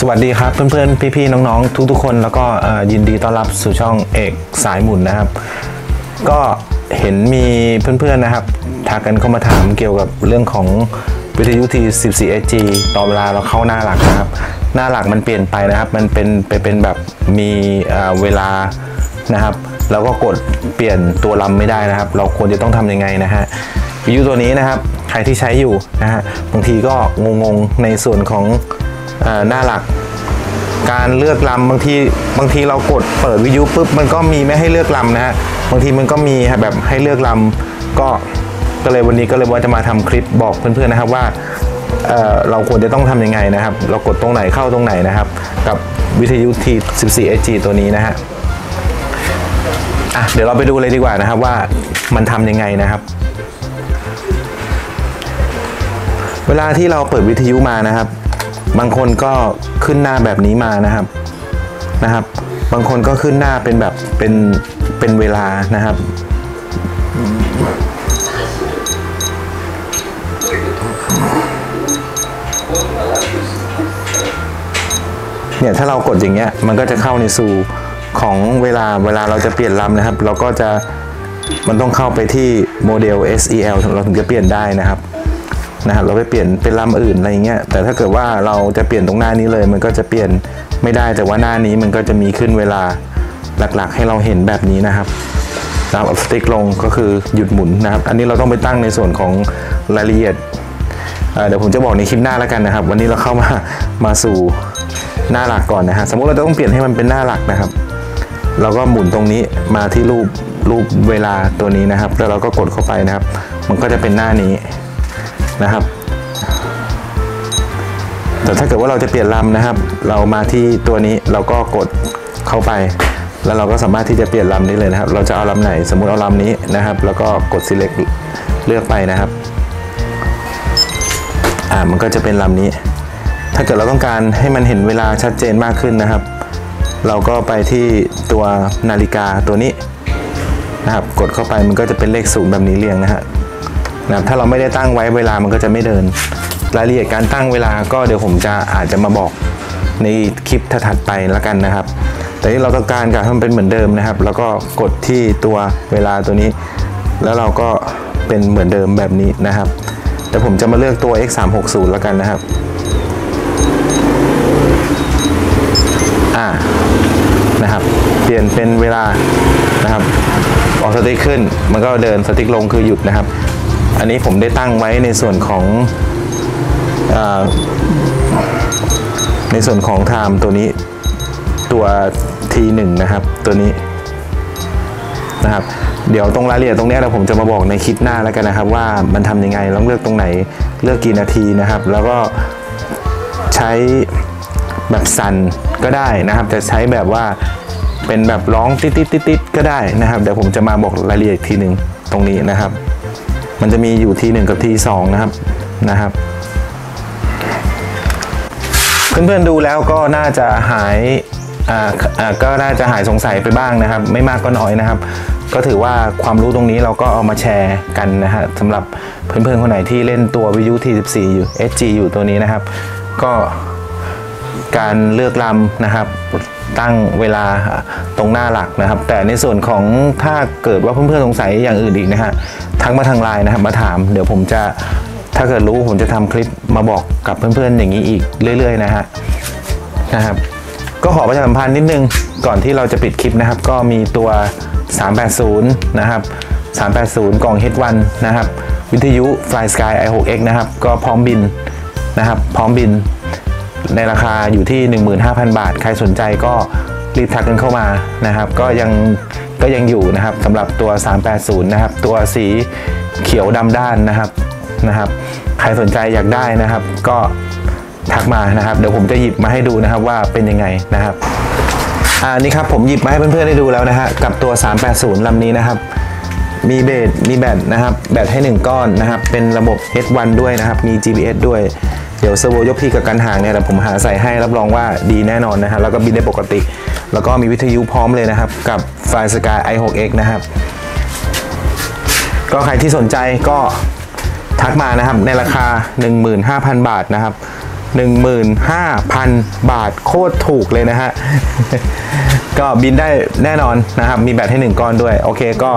สวัสดีครับเพื่อนๆ พี่ๆ น้องๆ ทุกๆ คนแล้วก็ยินดีต้อนรับสู่ช่องเอกสายหมุนนะครับ ก็เห็นมีเพื่อนๆนะครับทักกันเข้ามาถามเกี่ยวกับเรื่องของวิทยุที 14SG ต่อเวลาเราเข้าหน้าหลักนะครับ หน้าหลักมันเปลี่ยนไปนะครับ มันเป็นไปเป็นแบบมีเวลานะครับเราก็กดเปลี่ยนตัวลำไม่ได้นะครับ เราควรจะต้องทำยังไงนะฮะวิทยุตัวนี้นะครับ ใครที่ใช้อยู่นะฮะบางทีก็งงๆในส่วนของ หน้าหลัก การเลือกลำบางทีบางทีเรากดเปิดวิทยุปุ๊บมันก็มีไม่ให้เลือกลำนะฮะบางทีมันก็มีแบบให้เลือกลำก็ก็เลยวันนี้ก็เลยว่าจะมาทำคลิปบอกเพื่อนๆนะครับว่าเเราควรจะต้องทำยังไงนะครับ เรากดตรงไหนเข้าตรงไหนนะครับ กับวิทยุที 14SG ตัวนี้นะฮะอะเดี๋ยวเราไปดูเลยดีกว่านะครับว่ามันทำยังไงนะครับ เวลาที่เราเปิดวิทยุมานะครับ บางคนก็ขึ้นหน้าแบบนี้มานะครับนะครับ บางคนก็ขึ้นหน้าเป็นแบบเป็นเป็นเวลานะครับเนี่ยถ้าเรากดอย่างเงี้ยมันก็จะเข้าในสู่ของเวลาเวลาเราจะเปลี่ยนลำนะครับ เราก็จะมันต้องเข้าไปที่โมเดล SEL ถึงเราถึงจะเปลี่ยนได้นะครับ นะครับเราไปเปลี่ยนเป็นลำอื่นอะไรเงี้ยแต่ถ้าเกิดว่าเราจะเปลี่ยนตรงหน้านี้เลย มันก็จะเปลี่ยนไม่ได้แต่ว่าหน้านี้มันก็จะมีขึ้นเวลาหลักๆ ให้เราเห็นแบบนี้นะครับเอาสติ๊กลงก็คือหยุดหมุนนะครับ อันนี้เราต้องไปตั้งในส่วนของรายละเอียดเเดี๋ยวผมจะบอกในคลิปหน้าแล้วกันนะครับ วันนี้เราเข้ามามาสู่หน้าหลักก่อนนะฮะสมมุติเราจะต้องเปลี่ยนให้มันเป็นหน้าหลักนะครับ เราก็หมุนตรงนี้มาที่รูปรูปเวลาตัวนี้นะครับ แล้วเราก็กดเข้าไปนะครับ มันก็จะเป็นหน้านี้ นะครับ แต่ถ้าเกิดว่าเราจะเปลี่ยนลำนะครับ เรามาที่ตัวนี้เราก็กดเข้าไป แล้วเราก็สามารถที่จะเปลี่ยนลำได้เลยนะครับ เราจะเอาลำไหนสมมุติเอาลำนี้นะครับ แล้วก็กด select เลือกไปนะครับอ่ามันก็จะเป็นลำนี้ ถ้าเกิดเราต้องการให้มันเห็นเวลาชัดเจนมากขึ้นนะครับ เราก็ไปที่ตัวนาฬิกาตัวนี้นะครับ กดเข้าไปมันก็จะเป็นเลขศูนย์แบบนี้เรียงนะฮะ นะครับถ้าเราไม่ได้ตั้งไว้เวลามันก็จะไม่เดิน รายละเอียดการตั้งเวลาก็เดี๋ยวผมจะอาจจะมาบอกในคลิปถัดไปแล้วกันนะครับ แต่ที่เราต้องการการให้มันเป็นเหมือนเดิมนะครับ แล้วก็กดที่ตัวเวลาตัวนี้ แล้วเราก็เป็นเหมือนเดิมแบบนี้นะครับ แต่ผมจะมาเลือกตัว x 3 6 0แล้วกันนะครับอ่านะครับ เปลี่ยนเป็นเวลานะครับ ออกสติ๊กขึ้น มันก็เดินสติ๊กลงคือหยุดนะครับ อันนี้ผมได้ตั้งไว้ในส่วนของอในส่วนของไทม์ตัวนี้ตัว T1 นะครับ ตัวนี้นะครับ เดี๋ยวตรงรายละเอียดตรงนี้เดี๋ยวผมจะมาบอกในคลิปหน้าแล้วกันนะครับ ว่ามันทำยังไงต้องเลือกตรงไหนเลือกกี่นาทีนะครับ แล้วก็ใช้แบบสั่นก็ได้นะครับ จะใช้แบบว่าเป็นแบบร้องติดติดติดติดๆๆก็ได้นะครับ เดี๋ยวผมจะมาบอกรายละเอียดทีหนึ่งตรงนี้นะครับ มันจะมีอยู่ทีหนึ่งกับทีสองนะครับนะครับ เพื่อนๆดูแล้วก็น่าจะหายอ่าก็น่าจะหายสงสัยไปบ้างนะครับ ไม่มากก็น้อยนะครับ ก็ถือว่าความรู้ตรงนี้เราก็เอามาแชร์กันนะฮะสำหรับเพื่อนๆคนไหนที่เล่นตัววิทยุ T14 อยู่ SG อยู่ตัวนี้นะครับ ก็ การเลือกลำนะครับตั้งเวลาตรงหน้าหลักนะครับ แต่ในส่วนของถ้าเกิดว่าเพื่อนๆสงสัยอย่างอื่นอีกนะฮะทักมาทางไลน์นะครับมาถาม เดี๋ยวผมจะถ้าเกิดรู้ผมจะทำคลิปมาบอกกับเพื่อนๆอย่างนี้อีกเรื่อย ๆ นะฮะนะครับก็ขอประชาสัมพันธ์นิดนึงก่อนที่เราจะปิดคลิปนะครับ ก็มีตัว 380 นะครับ 380 กล่อง H1 นะครับ วิทยุ Fly Sky i6x นะครับ ก็พร้อมบินนะครับ พร้อมบิน ในราคาอยู่ที่ 15,000 บาท ใครสนใจก็รีบทักกันเข้ามานะครับ ก็ยังก็ยังอยู่นะครับสำหรับตัว 380 นะครับ ตัวสีเขียวดำด้านนะครับนะครับ ใครสนใจอยากได้นะครับ ก็ทักมานะครับ เดี๋ยวผมจะหยิบมาให้ดูนะครับว่าเป็นยังไงนะครับอ่านี่ครับผมหยิบมาให้เพื่อนๆได้ดูแล้วนะฮะกับตัว 380 ลำนี้นะครับมีเบสมีแบตนะครับ แบตให้ 1 ก้อนนะครับ เป็นระบบ H1 ด้วยนะครับ มี GPS ด้วย เดี๋ยวเซอร์โวยกที่กับกันห่างเนี่ยเดี๋ยวผมหาใส่ให้รับรองว่าดีแน่นอนนะฮะแล้วก็บินได้ปกติ แล้วก็มีวิทยุพร้อมเลยนะครับ กับ Fly Sky i6x นะครับ ก็ใครที่สนใจก็ทักมานะครับในราคา 15,000 บาทนะครับ 15,000 บาทโคตรถูกเลยนะฮะ ก็บินได้แน่นอนนะครับ มีแบตให้ 1 ก้อนด้วย โอเคก็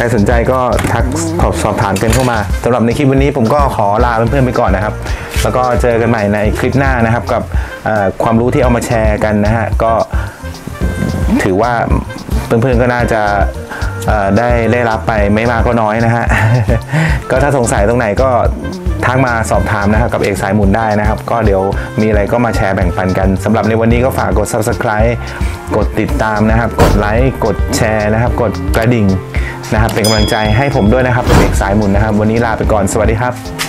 ใครสนใจก็ทักสอบสอบถามกันเข้ามาสำหรับในคลิปวันนี้ผมก็ขอลาเพื่อนๆไปก่อนนะครับ แล้วก็เจอกันใหม่ในคลิปหน้านะครับกับความรู้ที่เอามาแชร์กันนะฮะก็ถือว่าเพื่อนๆก็น่าจะได้ได้รับไปไม่มากก็น้อยนะฮะก็ถ้าสงสัยตรงไหนก็ ทักมาสอบถามนะครับกับเอกสายหมุนได้นะครับ ก็เดี๋ยวมีอะไรก็มาแชร์แบ่งปันกันสำหรับในวันนี้ก็ฝากกด subscribe กดติดตามนะครับ กดไลค์กดแชร์นะครับ กดกระดิ่งนะครับ เป็นกำลังใจให้ผมด้วยนะครับเป็นเอกสายหมุนนะครับ วันนี้ลาไปก่อนสวัสดีครับ